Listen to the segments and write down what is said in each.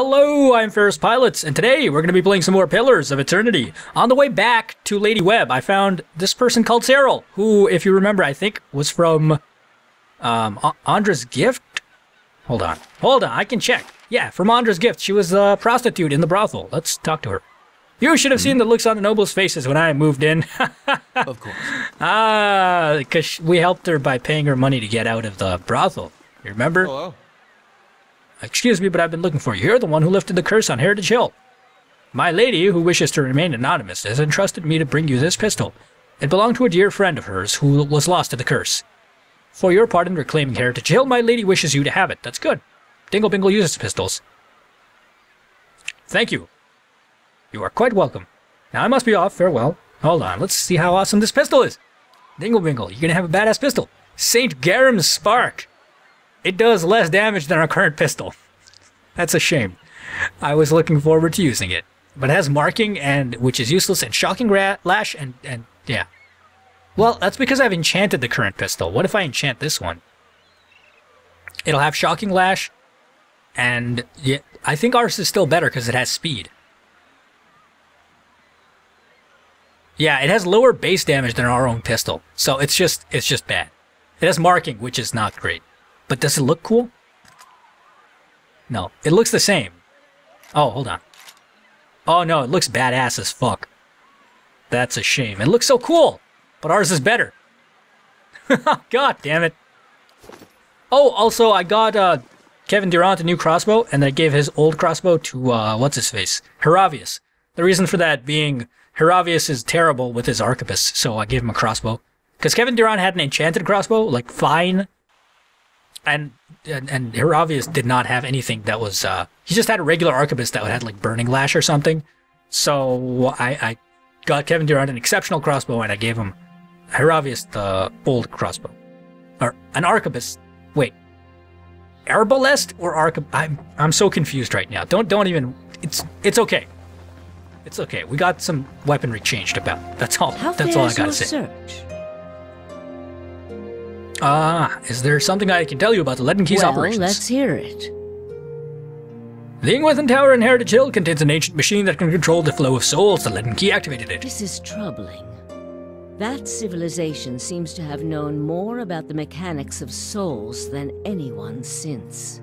Hello, I'm Ferrous Pilots, and today we're going to be playing some more Pillars of Eternity. On the way back to Lady Webb, I found this person called Cyril, who, if you remember, I think was from um, Ondra's Gift. Hold on, hold on, I can check. Yeah, from Ondra's Gift. She was a prostitute in the brothel. Let's talk to her. You should have seen the looks on the nobles' faces when I moved in. Of course. ah, because we helped her by paying her money to get out of the brothel. You remember? Hello. Excuse me, but I've been looking for you. You're the one who lifted the curse on Heritage Hill. My lady, who wishes to remain anonymous, has entrusted me to bring you this pistol. It belonged to a dear friend of hers who was lost to the curse. For your part in reclaiming Heritage Hill, my lady wishes you to have it. That's good. Dingle Bingle uses pistols. Thank you. You are quite welcome. Now I must be off. Farewell. Hold on. Let's see how awesome this pistol is. Dingle Bingle, you're gonna have a badass pistol. St. Garam's Spark. It does less damage than our current pistol. That's a shame. I was looking forward to using it. But it has marking and which is useless and shocking ra- lash and and yeah. Well, that's because I've enchanted the current pistol. What if I enchant this one? It'll have shocking lash and yeah, I think ours is still better because it has speed. Yeah, it has lower base damage than our own pistol. So it's just it's just bad. It has marking, which is not great. But does it look cool? No, it looks the same. Oh, hold on. Oh no, it looks badass as fuck. That's a shame. It looks so cool, but ours is better. God damn it. Oh, also I got uh, Kevin Durant a new crossbow, and I gave his old crossbow to uh, what's his face, Hiravias. The reason for that being Hiravias is terrible with his arquebus, so I gave him a crossbow. Because Kevin Durant had an enchanted crossbow, like fine, and and, and Hiravias did not have anything that was. Uh, he just had a regular arquebus that had like burning lash or something. So I, I got Kevin Durant an exceptional crossbow, and I gave him Hiravias the old crossbow, or an arquebus. Wait, arbalest or arquebus? I'm I'm so confused right now. Don't don't even. It's it's okay. It's okay. We got some weaponry changed about. That's all. How That's all I gotta say. search? Ah, is there something I can tell you about the Leaden Keys well, operations? let's hear it. The Engwithan Tower in Heritage Hill contains an ancient machine that can control the flow of souls. The Leaden Key activated it. This is troubling. That civilization seems to have known more about the mechanics of souls than anyone since.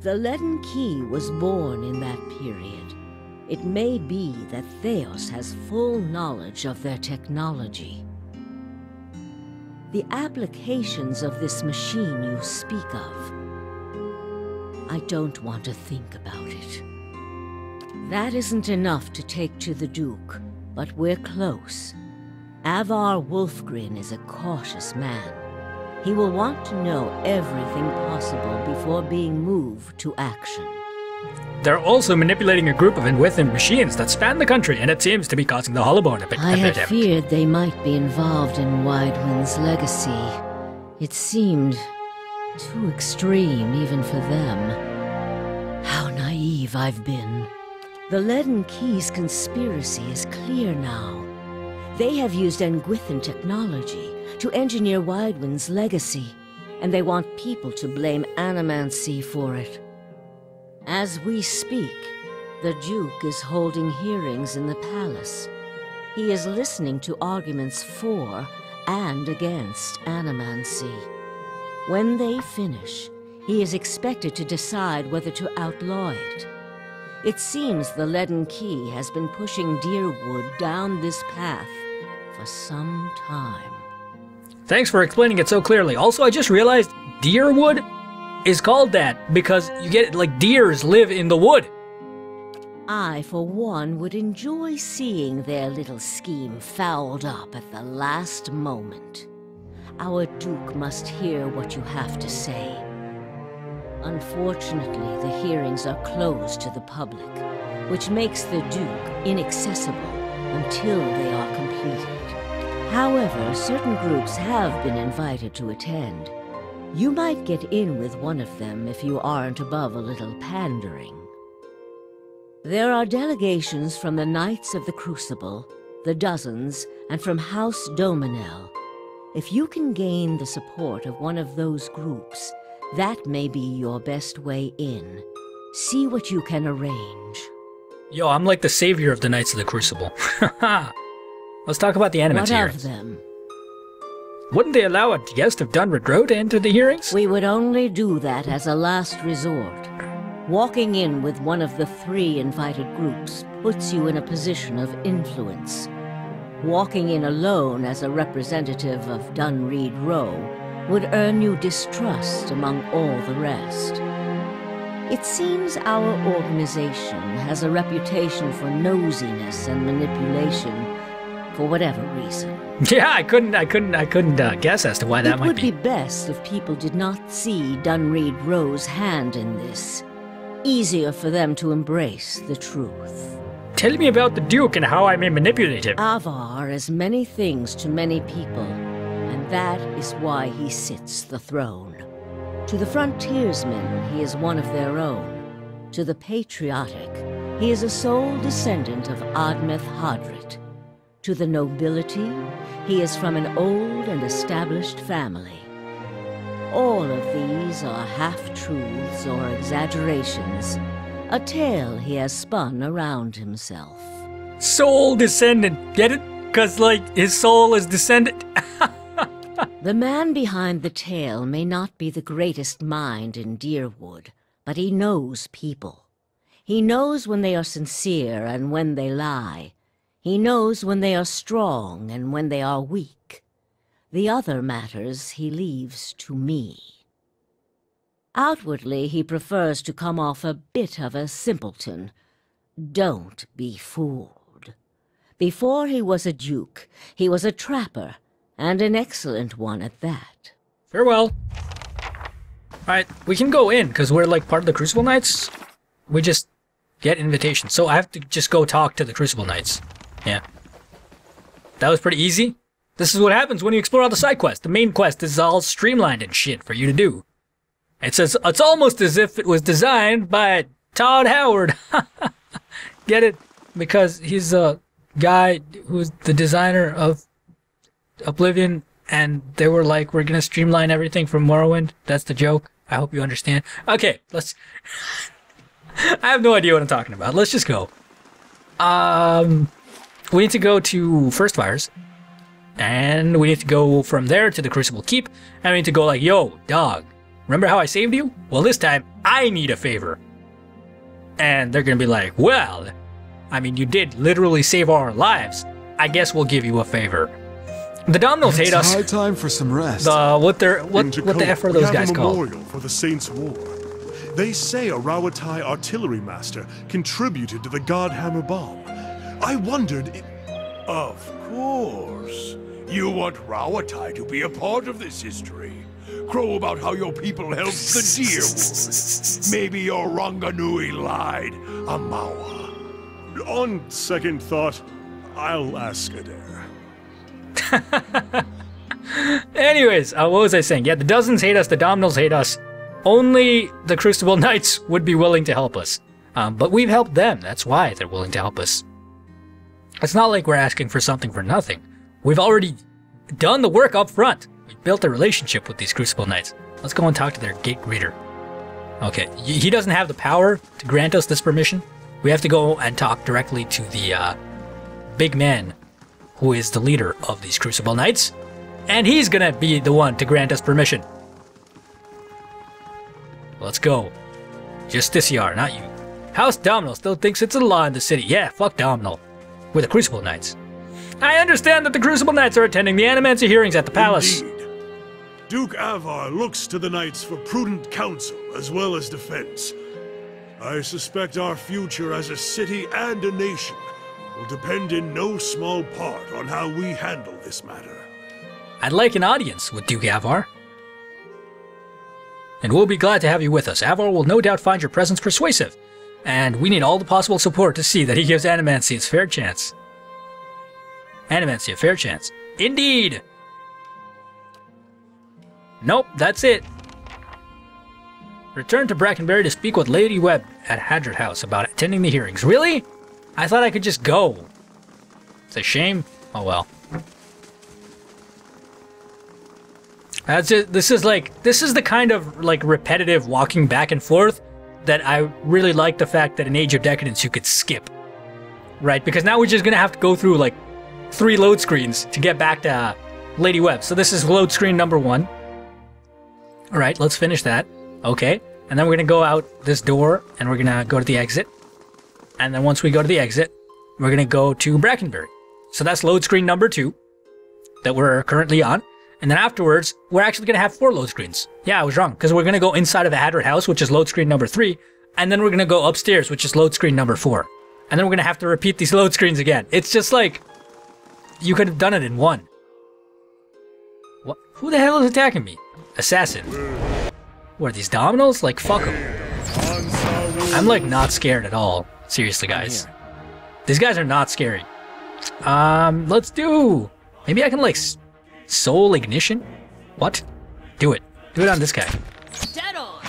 The Leaden Key was born in that period. It may be that Thaos has full knowledge of their technology. The applications of this machine you speak of, I don't want to think about it. That isn't enough to take to the Duke, but we're close. Aevar Wolfgren is a cautious man. He will want to know everything possible before being moved to action. They're also manipulating a group of Engwithan machines that span the country, and it seems to be causing the Hollowborn epi- I had feared they might be involved in Waidwen's legacy. It seemed too extreme even for them. How naive I've been. The Leaden Keys conspiracy is clear now. They have used Engwithan technology to engineer Waidwen's legacy, and they want people to blame Animancy for it. As we speak, the Duke is holding hearings in the palace. He is listening to arguments for and against animancy. When they finish, he is expected to decide whether to outlaw it. It seems the Leaden Key has been pushing Dyrwood down this path for some time. Thanks for explaining it so clearly. Also, I just realized Dyrwood is called that because you get like deers live in the wood. I, for one, would enjoy seeing their little scheme fouled up at the last moment. Our Duke must hear what you have to say. Unfortunately, the hearings are closed to the public, which makes the Duke inaccessible until they are completed. However, certain groups have been invited to attend. You might get in with one of them if you aren't above a little pandering. There are delegations from the Knights of the Crucible, the Dozens, and from House Doemenel. If you can gain the support of one of those groups, That may be your best way in. See what you can arrange. Yo, I'm like the savior of the Knights of the Crucible. Let's talk about the What Animants of them? Wouldn't they allow a guest of Dunryd Row to enter the hearings? We would only do that as a last resort. Walking in with one of the three invited groups puts you in a position of influence. Walking in alone as a representative of Dunryd Row would earn you distrust among all the rest. It seems our organization has a reputation for nosiness and manipulation for whatever reason. Yeah, I couldn't, I couldn't, I couldn't uh, guess as to why that it might be. It would be. be best if people did not see Dunryd Row's hand in this. Easier for them to embrace the truth. Tell me about the Duke and how I may manipulate him. Aevar is many things to many people, and that is why he sits the throne. To the frontiersmen, he is one of their own. To the patriotic, he is a sole descendant of Admeth Hadret. To the nobility, he is from an old and established family. All of these are half-truths or exaggerations, a tale he has spun around himself. Soul descendant, get it? Cause like his soul is descendant. The man behind the tale may not be the greatest mind in Dyrwood, but he knows people. He knows when they are sincere and when they lie. He knows when they are strong and when they are weak. The other matters he leaves to me. Outwardly, he prefers to come off a bit of a simpleton. Don't be fooled. Before he was a duke, he was a trapper, and an excellent one at that. Farewell. Alright, we can go in because we're like part of the Crucible Knights. We just get invitations. So I have to just go talk to the Crucible Knights. Yeah. That was pretty easy. This is what happens when you explore all the side quests. The main quest is all streamlined and shit for you to do. It says it's almost as if it was designed by Todd Howard. Get it? Because he's a guy who's the designer of Oblivion, and they were like, "We're gonna streamline everything from Morrowind." That's the joke. I hope you understand. Okay, let's. I have no idea what I'm talking about. Let's just go. Um, we need to go to First Fires, and we need to go from there to the Crucible Keep, and we need to go like, "Yo, dog, remember how I saved you? Well, this time I need a favor." And they're gonna be like, "Well, I mean, you did literally save our lives. I guess we'll give you a favor." The Dominoes hate us. high time for some rest. The what they're what In what the f are we those have guys a called? memorial for the Saints' War. They say a Rauatai artillery master contributed to the Godhammer bomb. I wondered if... Of course. You want Rauatai to be a part of this history. Crow about how your people helped the Dyrwood. Maybe your Ranganui lied, Aumaua. On second thought, I'll ask Eder. Anyways, uh, what was I saying? Yeah, the dozens hate us, the Dominoes hate us. Only the Crucible Knights would be willing to help us. Um, but we've helped them. That's why they're willing to help us. It's not like we're asking for something for nothing. We've already done the work up front. We built a relationship with these Crucible Knights. Let's go and talk to their gate greeter. Okay, he doesn't have the power to grant us this permission. We have to go and talk directly to the uh, big man who is the leader of these Crucible Knights, and he's gonna be the one to grant us permission. Let's go. Justiciar, not you. House Domino still thinks it's a law in the city. Yeah, fuck Domino. We're the Crucible Knights. I understand that the Crucible Knights are attending the Animancy hearings at the palace. Indeed. Duke Aevar looks to the knights for prudent counsel as well as defense. I suspect our future as a city and a nation will depend in no small part on how we handle this matter. I'd like an audience with Duke Aevar. And we'll be glad to have you with us. Aevar will no doubt find your presence persuasive, and we need all the possible support to see that he gives Animancy its fair chance. Animancy a fair chance. Indeed! Nope, that's it. Return to Brackenbury to speak with Lady Webb at Hadret House about attending the hearings. Really? I thought I could just go. It's a shame. Oh well. That's it. This is like this is the kind of like repetitive walking back and forth that I really like the fact that in Age of Decadence you could skip. Right? Because now we're just gonna have to go through like three load screens to get back to uh, Lady Webb. So this is load screen number one. All right, let's finish that. Okay. And then we're gonna go out this door and we're gonna go to the exit. And then once we go to the exit, we're gonna go to Brackenbury. So that's load screen number two that we're currently on. And then afterwards, we're actually going to have four load screens. Yeah, I was wrong, because we're going to go inside of the Hadret house, which is load screen number three, and then we're going to go upstairs, which is load screen number four. And then we're going to have to repeat these load screens again. It's just like, you could have done it in one. What? Who the hell is attacking me? Assassin. What are these dominoes? Like, fuck them. I'm like not scared at all. Seriously, guys. These guys are not scary. Um, let's do... Maybe I can like soul ignition? What? Do it. Do it on this guy. Dead on!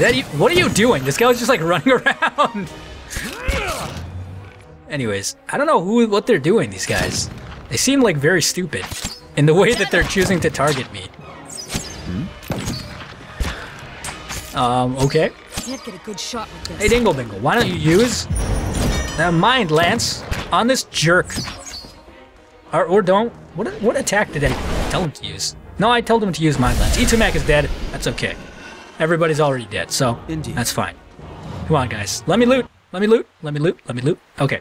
That you? What are you doing? This guy was just like running around. Anyways, I don't know who what they're doing, these guys. They seem like very stupid in the way that they're choosing to target me. Um, okay. Can't get a good shot with this. Hey Dingle Bingle, why don't you use that mind lance on this jerk? Or, or don't. What what attack did I tell him to use? No, I told him to use mind lance. Itumak is dead. That's okay. Everybody's already dead, so Indeed. that's fine. Come on, guys. Let me loot. Let me loot. Let me loot. Let me loot. Okay.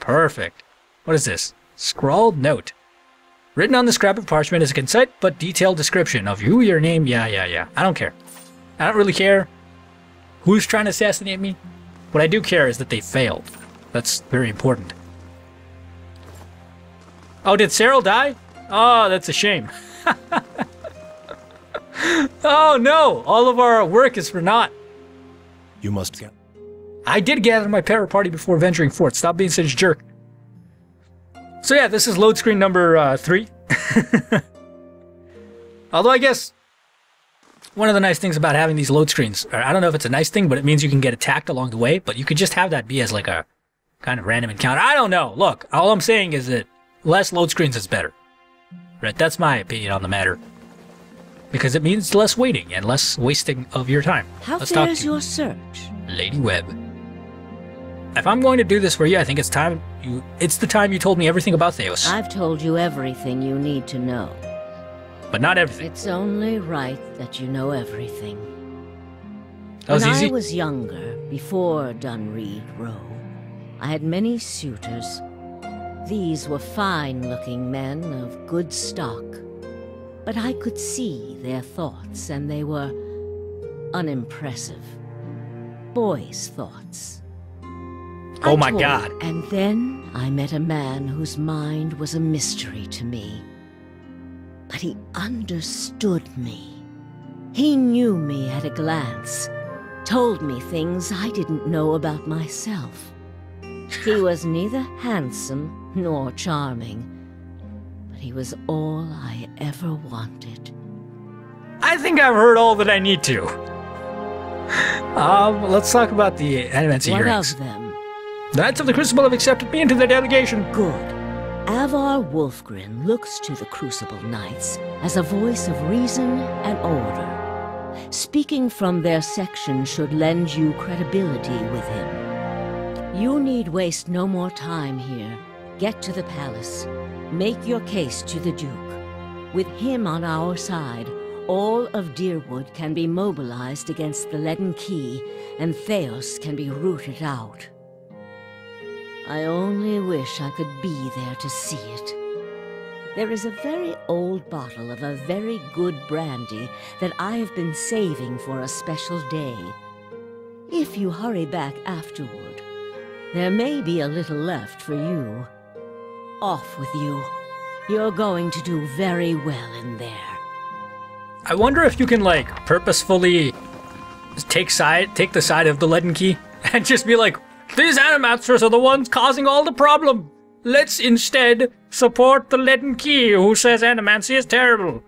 Perfect. What is this? Scrawled note. Written on the scrap of parchment is a concise but detailed description of you, your name. Yeah, yeah, yeah. I don't care. I don't really care who's trying to assassinate me. What I do care is that they failed. That's very important. Oh, did Cyril die? Oh, that's a shame. oh no! All of our work is for naught. You must get. I did gather my para party before venturing forth. Stop being such a jerk. So yeah, this is load screen number uh, three. Although I guess one of the nice things about having these load screens, or I don't know if it's a nice thing, but it means you can get attacked along the way. But you could just have that be as like a kind of random encounter. I don't know. Look, all I'm saying is that less load screens is better. Right? That's my opinion on the matter. Because it means less waiting and less wasting of your time. How Let's talk fares to your search? Lady Webb. If I'm going to do this for you, I think it's time you it's the time you told me everything about Thaos. I've told you everything you need to know. but not everything. It's only right that you know everything. That was when easy. I was younger, before Dunryd Row, I had many suitors. These were fine-looking men of good stock. But I could see their thoughts, and they were unimpressive. Boys' thoughts. Oh I Oh my God. And then I met a man whose mind was a mystery to me. But he understood me. He knew me at a glance, told me things I didn't know about myself. He was neither handsome nor charming, but he was all I ever wanted. I think I've heard all that I need to. Um, let's talk about the Animancy One hearings. of them, The Knights of the Crucible have accepted me into their delegation. good. Aevar Wolfgren looks to the Crucible Knights as a voice of reason and order. Speaking from their section should lend you credibility with him. You need waste no more time here. Get to the palace. Make your case to the Duke. With him on our side, all of Dyrwood can be mobilized against the Leaden Key, and Thaos can be rooted out. I only wish I could be there to see it. There is a very old bottle of a very good brandy that I have been saving for a special day. If you hurry back afterward, there may be a little left for you. Off with you. You're going to do very well in there. I wonder if you can like purposefully take side, take the side of the Leaden Key, and just be like, these Animasters are the ones causing all the problem. Let's instead support the Leaden Key, who says Animancy is terrible.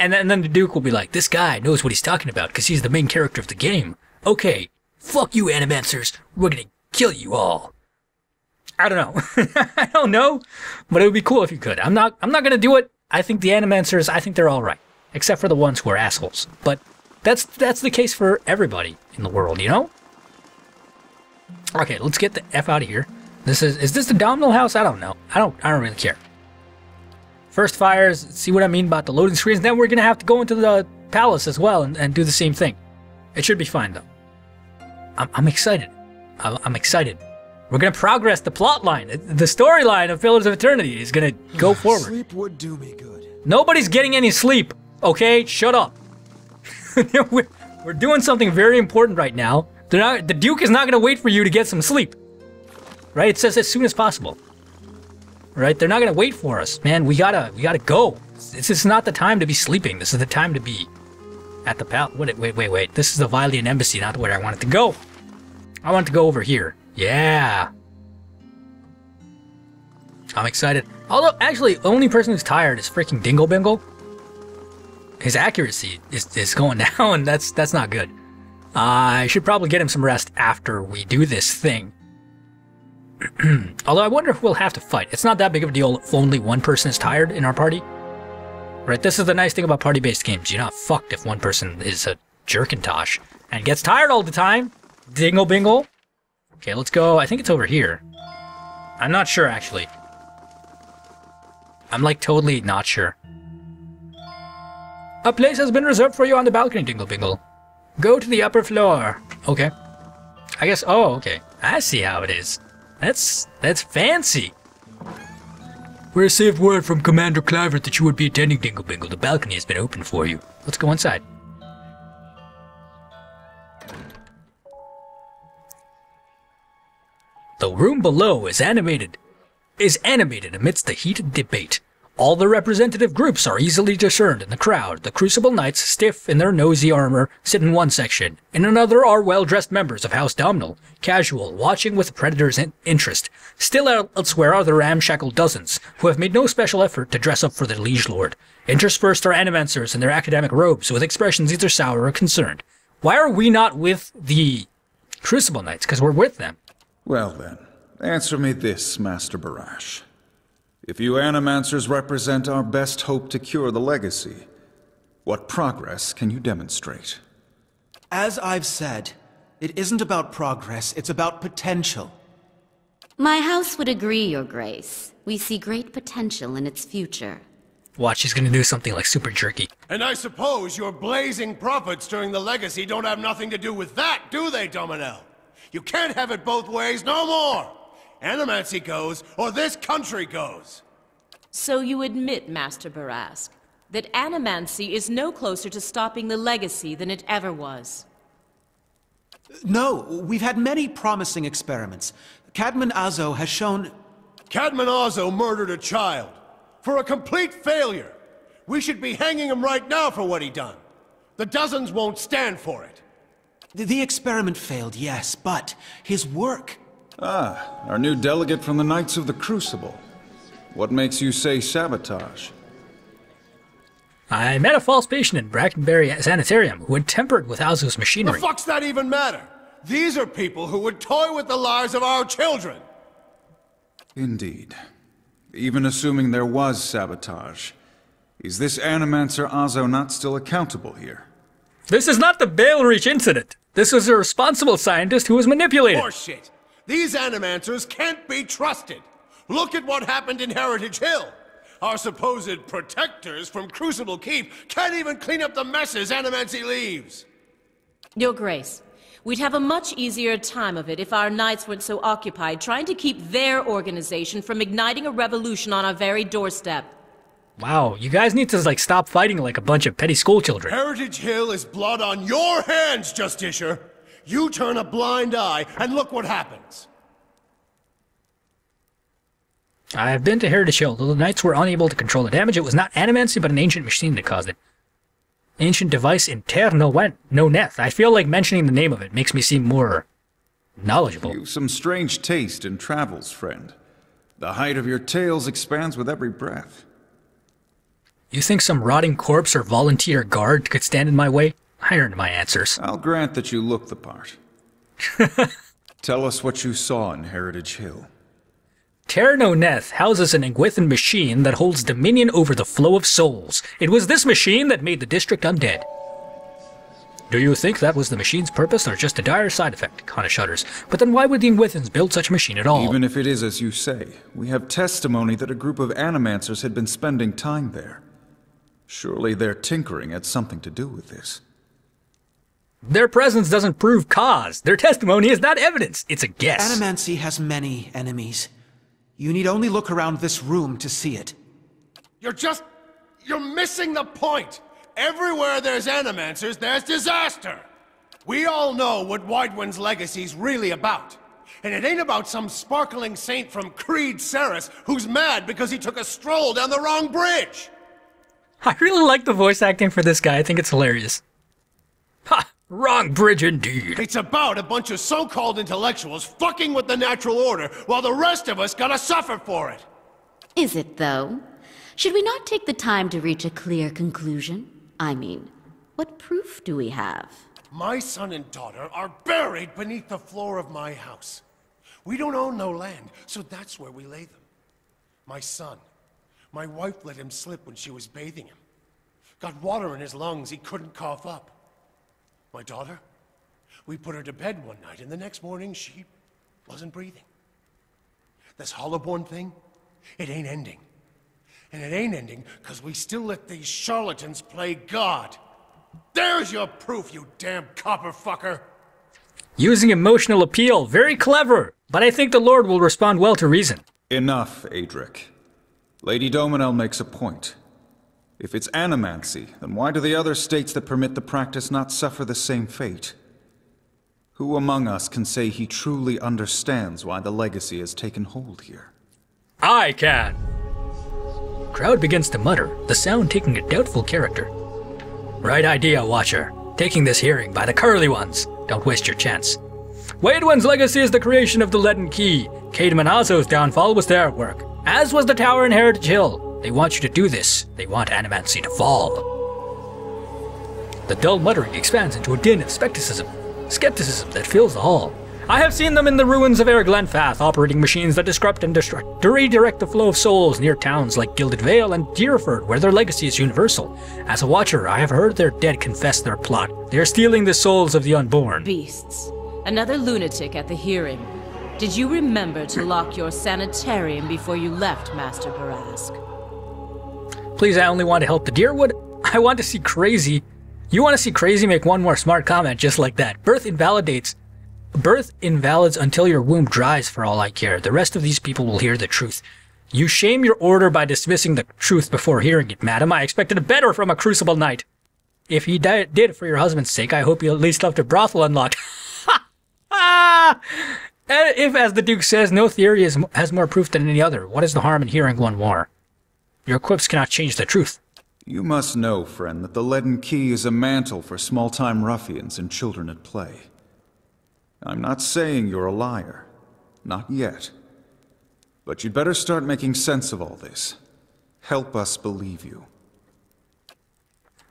And then, and then the Duke will be like, this guy knows what he's talking about because he's the main character of the game. Okay, fuck you, Animancers. We're gonna kill you all. I don't know. I don't know, but it would be cool if you could. I'm not. I'm not gonna do it. I think the Animancers. I think they're all right, except for the ones who are assholes. But that's that's the case for everybody in the world, you know. Okay, let's get the f out of here. This is is this the Domino House? I don't know. I don't. I don't really care. First fires. See what I mean about the loading screens. Then we're gonna have to go into the palace as well and, and do the same thing. It should be fine though. I'm, I'm excited. I'm, I'm excited. We're gonna progress the plot line. The storyline of Pillars of Eternity is gonna go forward. Sleep would do me good. Nobody's getting any sleep. Okay, shut up. we're, we're doing something very important right now. They're not, the Duke is not gonna wait for you to get some sleep. Right? It says as soon as possible. Right? They're not gonna wait for us, man. We gotta, we gotta go. This is not the time to be sleeping. This is the time to be at the pal. Wait, wait, wait, wait. This is the Valiant Embassy, not where I wanted to go. I want to go over here. Yeah. I'm excited. Although, actually, the only person who's tired is freaking Dingle Bingle. His accuracy is, is going down. That's that's not good. I should probably get him some rest after we do this thing. Although I wonder if we'll have to fight. It's not that big of a deal if only one person is tired in our party. Right, this is the nice thing about party-based games. You're not fucked if one person is a jerkintosh and gets tired all the time. Dingle Bingle. Okay, let's go. I think it's over here. I'm not sure, actually. I'm like totally not sure. A place has been reserved for you on the balcony, Dingle Bingle. Go to the upper floor. Okay. I guess, oh, okay. I see how it is. That's, that's fancy. We received word from Commander Clivert that you would be attending Dingle Bingle. The balcony has been opened for you. Let's go inside. The room below is animated is animated amidst the heated debate. All the representative groups are easily discerned in the crowd. The Crucible Knights, stiff in their nosy armor, sit in one section. In another are well-dressed members of House Doemenel, casual, watching with Predator's in- interest. Still elsewhere are the ramshackle dozens, who have made no special effort to dress up for the liege lord. Interspersed are animancers in their academic robes, with expressions either sour or concerned. Why are we not with the Crucible Knights? Because we're with them. Well then, answer me this, Master Barash. If you Animancers represent our best hope to cure the legacy, what progress can you demonstrate? As I've said, it isn't about progress, it's about potential. My house would agree, Your Grace. We see great potential in its future. Watch, he's gonna do something like super jerky. And I suppose your blazing profits during the legacy don't have nothing to do with that, do they, Doemenel? You can't have it both ways no more! Animancy goes, or this country goes! So you admit, Master Barash, that Animancy is no closer to stopping the legacy than it ever was. No, we've had many promising experiments. Cadman Azo has shown... Cadman Azo murdered a child. For a complete failure. We should be hanging him right now for what he done. The dozens won't stand for it. The, the experiment failed, yes, but his work... Ah, our new delegate from the Knights of the Crucible. What makes you say sabotage? I met a false patient in Brackenbury Sanitarium who had tampered with Azo's The machinery. fuck's that even matter? These are people who would toy with the lives of our children. Indeed. Even assuming there was sabotage, is this Animancer Azo not still accountable here? This is not the Bale Reach incident. This was a responsible scientist who was manipulated. Horseshit. These animancers can't be trusted. Look at what happened in Heritage Hill. Our supposed protectors from Crucible Keep can't even clean up the messes Animancy leaves. Your Grace, we'd have a much easier time of it if our knights weren't so occupied trying to keep their organization from igniting a revolution on our very doorstep. Wow, you guys need to like stop fighting like a bunch of petty school children. Heritage Hill is blood on your hands, Justiciar. You turn a blind eye and look what happens. I have been to Heritage Hill. Though the knights were unable to control the damage, it was not animancy but an ancient machine that caused it. Ancient device interno went no neth. I feel like mentioning the name of it makes me seem more knowledgeable. You've some strange taste in travels, friend. The height of your tales expands with every breath. You think some rotting corpse or volunteer guard could stand in my way? I earned my answers. I'll grant that you look the part. Tell us what you saw in Heritage Hill. Terranoneth houses an Engwithan machine that holds dominion over the flow of souls. It was this machine that made the district undead. Do you think that was the machine's purpose or just a dire side effect? Kana shudders. But then why would the Engwithans build such a machine at all? Even if it is as you say, we have testimony that a group of animancers had been spending time there. Surely their tinkering had something to do with this. Their presence doesn't prove cause. Their testimony is not evidence. It's a guess. Animancy has many enemies. You need only look around this room to see it. You're just... You're missing the point! Everywhere there's animancers, there's disaster! We all know what Waidwen's legacy's really about. And it ain't about some sparkling saint from Readceras who's mad because he took a stroll down the wrong bridge! I really like the voice acting for this guy. I think it's hilarious. Ha! Wrong bridge indeed. It's about a bunch of so-called intellectuals fucking with the natural order while the rest of us gotta suffer for it! Is it, though? Should we not take the time to reach a clear conclusion? I mean, what proof do we have? My son and daughter are buried beneath the floor of my house. We don't own no land, so that's where we lay them. My son. My wife let him slip when she was bathing him. Got water in his lungs he couldn't cough up. My daughter? We put her to bed one night, and the next morning she wasn't breathing. This Hollowborn thing, it ain't ending. And it ain't ending because we still let these charlatans play God. There's your proof, you damn copper fucker! Using emotional appeal, very clever. But I think the Lord will respond well to reason. Enough, Adric. Lady Doemenel makes a point. If it's animancy, then why do the other states that permit the practice not suffer the same fate? Who among us can say he truly understands why the legacy has taken hold here? I can. Crowd begins to mutter, the sound taking a doubtful character. Right idea, Watcher. Taking this hearing by the curly ones. Don't waste your chance. Waidwen's legacy is the creation of the Leaden Key. Cadman Azo's downfall was their work, as was the Tower in Heritage Hill. They want you to do this. They want Animancy to fall. The dull muttering expands into a din of skepticism, skepticism that fills the hall. I have seen them in the ruins of Air Glenfath, operating machines that disrupt and destruct, to redirect the flow of souls near towns like Gilded Vale and Dyrford, where their legacy is universal. As a watcher, I have heard their dead confess their plot. They are stealing the souls of the unborn. Beasts. Another lunatic at the hearing. Did you remember to lock your sanitarium before you left, Master Barash? Please, I only want to help the Dyrwood. I want to see Crazy. You want to see Crazy make one more smart comment just like that. Birth invalidates Birth invalids until your womb dries for all I care. The rest of these people will hear the truth. You shame your order by dismissing the truth before hearing it, madam. I expected better from a crucible knight. If he di- did for your husband's sake, I hope you at least left a brothel unlocked. ah! Eh, if, as the Duke says, no theory is, has more proof than any other, what is the harm in hearing one more? Your quips cannot change the truth. You must know, friend, that the Leaden Key is a mantle for small-time ruffians and children at play. I'm not saying you're a liar. Not yet. But you'd better start making sense of all this. Help us believe you.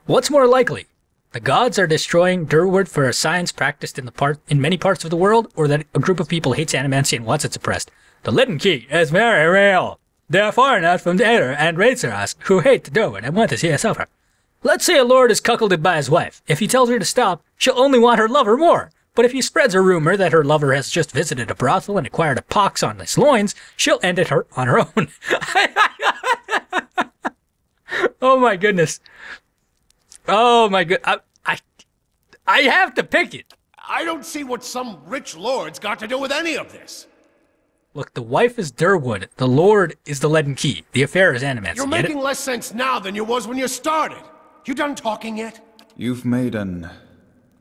What's more likely? The gods are destroying Dyrwood for a science practiced in the part in many parts of the world, or that a group of people hates animancy and wants it suppressed. The Leaden Key is very real. There are foreigners from the Aedyr and Readceras who hate Dyrwood and want to see us suffer. Let's say a lord is cuckolded by his wife. If he tells her to stop, she'll only want her lover more. But if he spreads a rumor that her lover has just visited a brothel and acquired a pox on his loins, she'll end it her on her own. oh my goodness. Oh my good. I, I, I have to pick it. I don't see what some rich lord's got to do with any of this. Look, the wife is Dyrwood. The lord is the leaden key. The affair is Animancy. You're making less sense now than you was when you started. You done talking yet? You've made an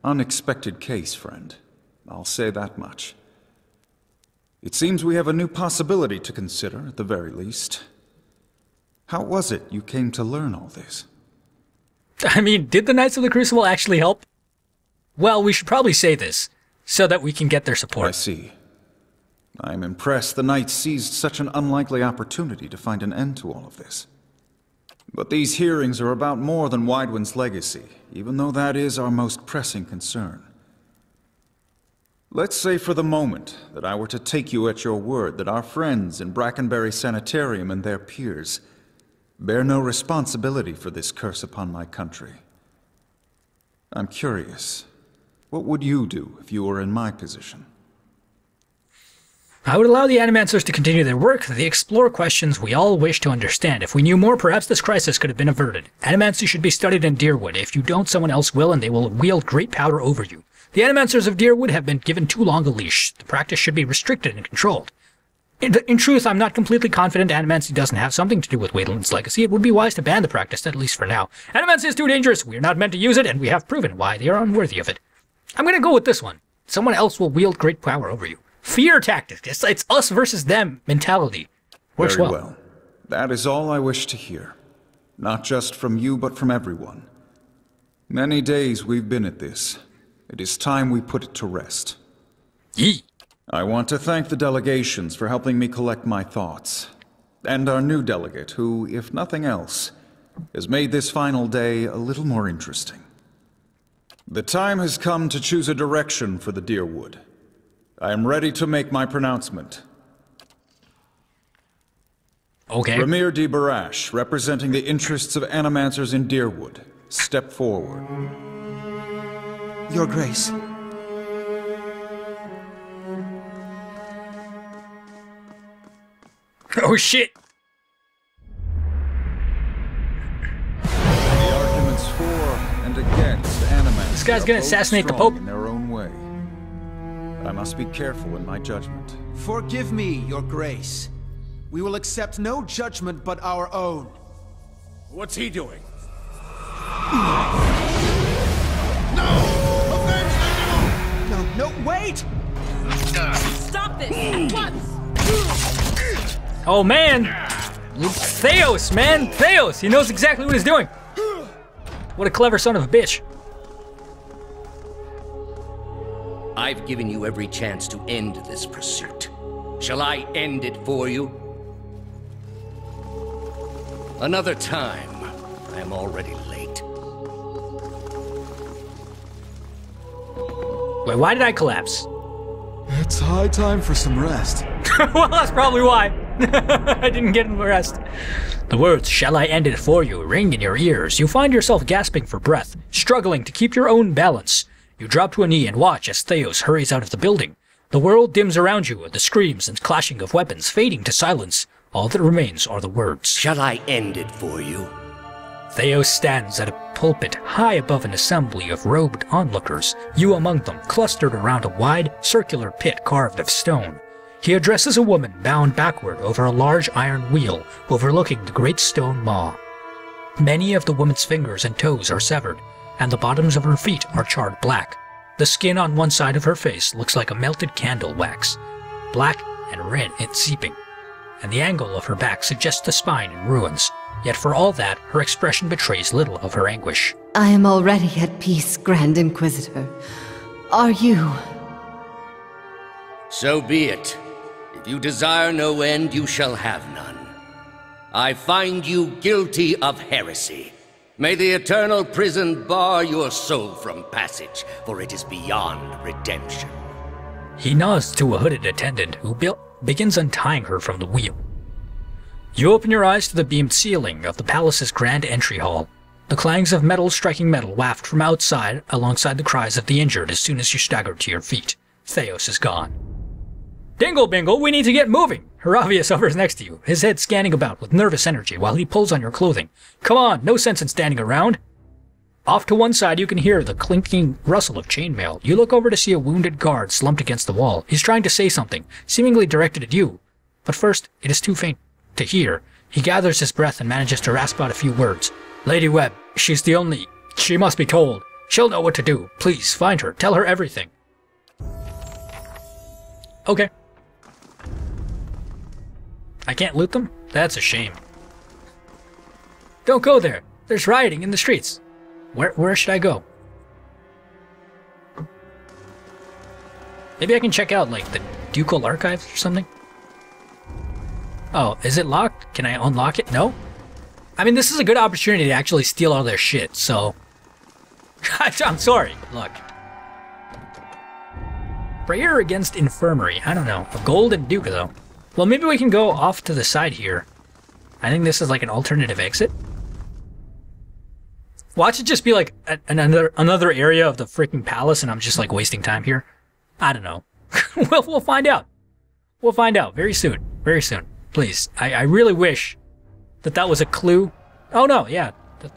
unexpected case, friend. I'll say that much. It seems we have a new possibility to consider, at the very least. How was it you came to learn all this? I mean, did the Knights of the Crucible actually help? Well, we should probably say this, so that we can get their support. I see. I'm impressed the Knights seized such an unlikely opportunity to find an end to all of this. But these hearings are about more than Waidwen's legacy, even though that is our most pressing concern. Let's say for the moment that I were to take you at your word that our friends in Brackenbury Sanitarium and their peers bear no responsibility for this curse upon my country. I'm curious, what would you do if you were in my position? I would allow the Animancers to continue their work. They explore questions we all wish to understand. If we knew more, perhaps this crisis could have been averted. Animancy should be studied in Dyrwood. If you don't, someone else will, and they will wield great power over you. The Animancers of Dyrwood have been given too long a leash. The practice should be restricted and controlled. In, in truth, I'm not completely confident Animancy doesn't have something to do with Waidwen's legacy. It would be wise to ban the practice, at least for now. Animancy is too dangerous. We are not meant to use it, and we have proven why they are unworthy of it. I'm going to go with this one. Someone else will wield great power over you. Fear tactic. It's, it's us versus them mentality. Works Very well. well. That is all I wish to hear. Not just from you, but from everyone. Many days we've been at this. It is time we put it to rest. Yee. I want to thank the delegations for helping me collect my thoughts. And our new delegate, who, if nothing else, has made this final day a little more interesting. The time has come to choose a direction for the Dyrwood. I am ready to make my pronouncement. Okay. Ramir D. Barash, representing the interests of animancers in Dyrwood, step forward. Your Grace. Oh shit. The arguments for and against animancers This guy's gonna assassinate the Pope. in their own way. I must be careful in my judgment. Forgive me, Your Grace. We will accept no judgment but our own. What's he doing? No, no, wait! Stop this at once! Oh man. Thaos, man. Thaos. He knows exactly what he's doing. What a clever son of a bitch. I've given you every chance to end this pursuit. Shall I end it for you? Another time. I am already late. Wait, why did I collapse? It's high time for some rest. well, that's probably why. I didn't get any rest. The words, shall I end it for you, ring in your ears. You find yourself gasping for breath, struggling to keep your own balance. You drop to a knee and watch as Thaos hurries out of the building. The world dims around you, the screams and clashing of weapons fading to silence. All that remains are the words. Shall I end it for you? Thaos stands at a pulpit high above an assembly of robed onlookers, you among them, clustered around a wide, circular pit carved of stone. He addresses a woman bound backward over a large iron wheel overlooking the great stone maw. Many of the woman's fingers and toes are severed, and the bottoms of her feet are charred black. The skin on one side of her face looks like a melted candle wax, black and red and seeping, and the angle of her back suggests a spine in ruins. Yet for all that, her expression betrays little of her anguish. I am already at peace, Grand Inquisitor. Are you? So be it. If you desire no end, you shall have none. I find you guilty of heresy. May the eternal prison bar your soul from passage, for it is beyond redemption. He nods to a hooded attendant who be- begins untying her from the wheel. You open your eyes to the beamed ceiling of the palace's grand entry hall. The clangs of metal striking metal waft from outside alongside the cries of the injured as soon as you stagger to your feet. Thaos is gone. Dingle Bingle, we need to get moving! Hiravias hovers next to you, his head scanning about with nervous energy while he pulls on your clothing. Come on, no sense in standing around. Off to one side, you can hear the clinking rustle of chainmail. You look over to see a wounded guard slumped against the wall. He's trying to say something, seemingly directed at you. But first, it is too faint to hear. He gathers his breath and manages to rasp out a few words. Lady Webb, she's the only. She must be told. She'll know what to do. Please, find her. Tell her everything. Okay. I can't loot them? That's a shame. Don't go there. There's rioting in the streets. Where where should I go? Maybe I can check out like the ducal archives or something. Oh, is it locked? Can I unlock it? No? I mean, this is a good opportunity to actually steal all their shit, so... I'm sorry. Look. Prayer against infirmary. I don't know. A golden duke, though. Well, maybe we can go off to the side here. I think this is like an alternative exit. Watch it just be like a- another another area of the freaking palace, and I'm just like wasting time here. I don't know. we'll we'll find out. We'll find out very soon. Very soon. Please. I, I really wish that that was a clue. Oh no, yeah. The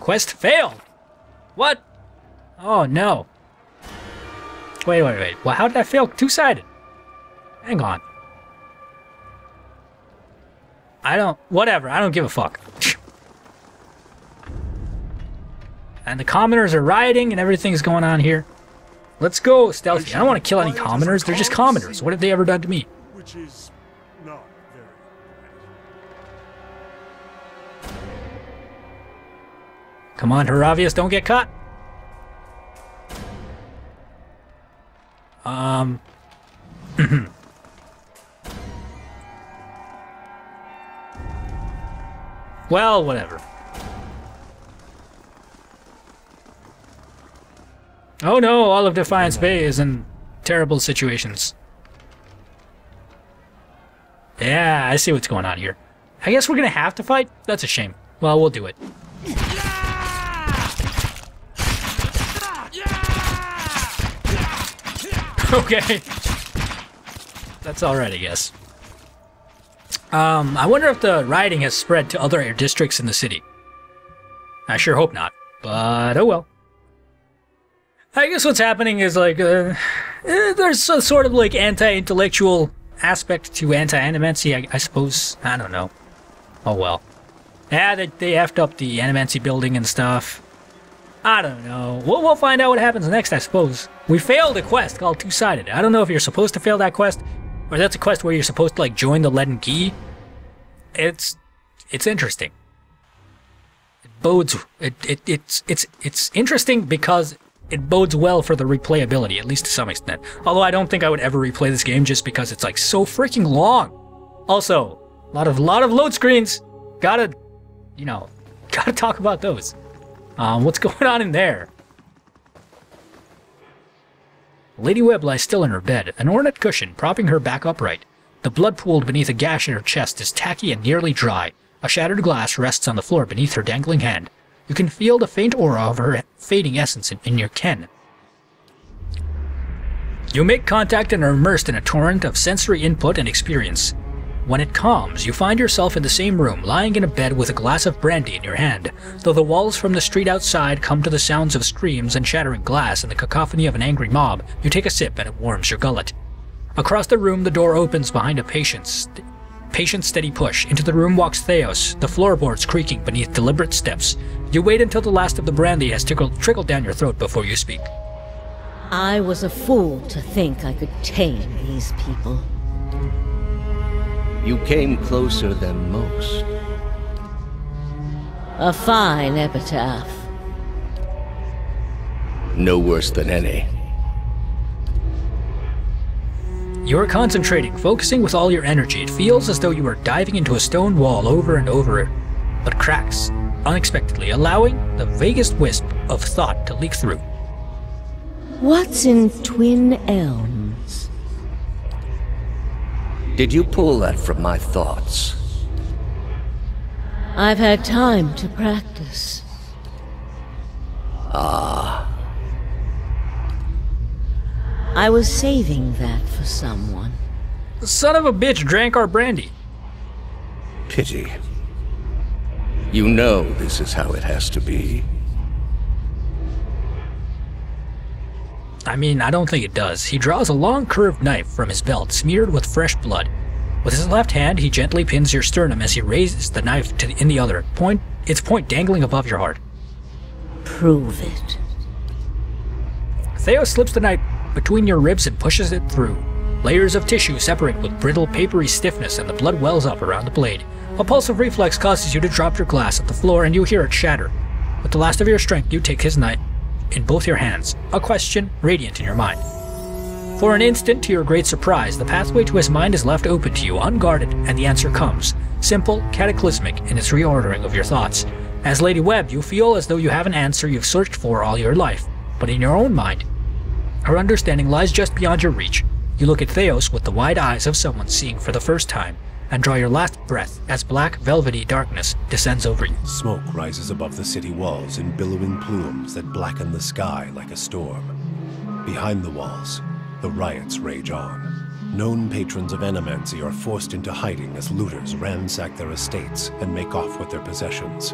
quest failed. What? Oh no. Wait, wait, wait. Well, how did I fail two-sided? Hang on. I don't. Whatever. I don't give a fuck. and the commoners are rioting and everything's going on here. Let's go stealthy. I don't want to kill any commoners. They're just commoners. What have they ever done to me? Which is not very Come on, Hiravias, don't get caught. Um. well, whatever. Oh no, all of Defiance Bay is in terrible situations. Yeah, I see what's going on here. I guess we're gonna have to fight? That's a shame. Well, we'll do it. okay. That's alright, I guess. Um, I wonder if the rioting has spread to other districts in the city. I sure hope not, but oh well. I guess what's happening is like, uh, eh, there's a sort of like anti-intellectual aspect to anti-animancy, I, I suppose. I don't know. Oh well. Yeah, they, they effed up the animancy building and stuff. I don't know. We'll, we'll find out what happens next, I suppose. We failed a quest called Two-Sided. I don't know if you're supposed to fail that quest, or that's a quest where you're supposed to like join the Leaden Key. It's it's interesting. It bodes it, it it's it's it's interesting because it bodes well for the replayability, at least to some extent. Although I don't think I would ever replay this game just because it's like so freaking long. Also, a lot of a lot of load screens. Gotta, you know, gotta talk about those. Um, what's going on in there? Lady Webb lies still in her bed, an ornate cushion propping her back upright. The blood pooled beneath a gash in her chest is tacky and nearly dry. A shattered glass rests on the floor beneath her dangling hand. You can feel the faint aura of her fading essence in, in your ken. You make contact and are immersed in a torrent of sensory input and experience. When it calms, you find yourself in the same room, lying in a bed with a glass of brandy in your hand. Though the walls from the street outside come to the sounds of screams and shattering glass and the cacophony of an angry mob, you take a sip and it warms your gullet. Across the room, the door opens behind a patient, st- patient steady push. Into the room walks Thaos, the floorboards creaking beneath deliberate steps. You wait until the last of the brandy has trickled, trickled down your throat before you speak. I was a fool to think I could tame these people. You came closer than most. A fine epitaph. No worse than any. You are concentrating, focusing with all your energy. It feels as though you are diving into a stone wall over and over, but cracks unexpectedly, allowing the vaguest wisp of thought to leak through. What's in Twin Elms? Did you pull that from my thoughts? I've had time to practice. Ah, I was saving that for someone. The son of a bitch drank our brandy. pity. You know this is how it has to be. I mean, I don't think it does. He draws a long curved knife from his belt, smeared with fresh blood. With his left hand, he gently pins your sternum as he raises the knife to the, in the other, point its point dangling above your heart. Prove it. Thaos slips the knife between your ribs and pushes it through. Layers of tissue separate with brittle, papery stiffness, and the blood wells up around the blade. A pulsive reflex causes you to drop your glass at the floor, and you hear it shatter. With the last of your strength, you take his knife in both your hands, a question radiant in your mind. For an instant, to your great surprise, the pathway to his mind is left open to you, unguarded, and the answer comes. Simple, cataclysmic in its reordering of your thoughts. As Lady Webb, you feel as though you have an answer you've searched for all your life, but in your own mind, Her understanding lies just beyond your reach. You look at Thaos with the wide eyes of someone seeing for the first time, and draw your last breath as black, velvety darkness descends over you. Smoke rises above the city walls in billowing plumes that blacken the sky like a storm. Behind the walls, the riots rage on. Known patrons of Animancy are forced into hiding as looters ransack their estates and make off with their possessions.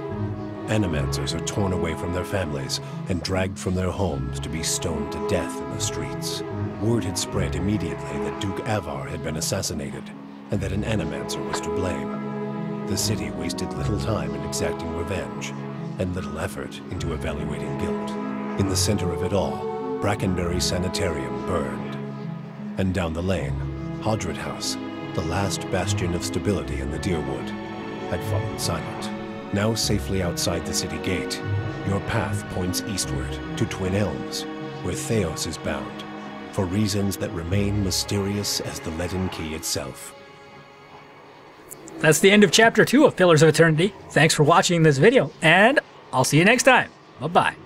Animancers are torn away from their families and dragged from their homes to be stoned to death in the streets. Word had spread immediately that Duke Aevar had been assassinated, and that an Animancer was to blame. The city wasted little time in exacting revenge, and little effort into evaluating guilt. In the center of it all, Brackenbury Sanitarium burned. And down the lane, Hadret House, the last bastion of stability in the Dyrwood, had fallen silent. Now safely outside the city gate, your path points eastward to Twin Elms, where Thaos is bound, for reasons that remain mysterious as the leaden key itself. That's the end of chapter 2 of Pillars of Eternity. Thanks for watching this video, and I'll see you next time. Bye bye.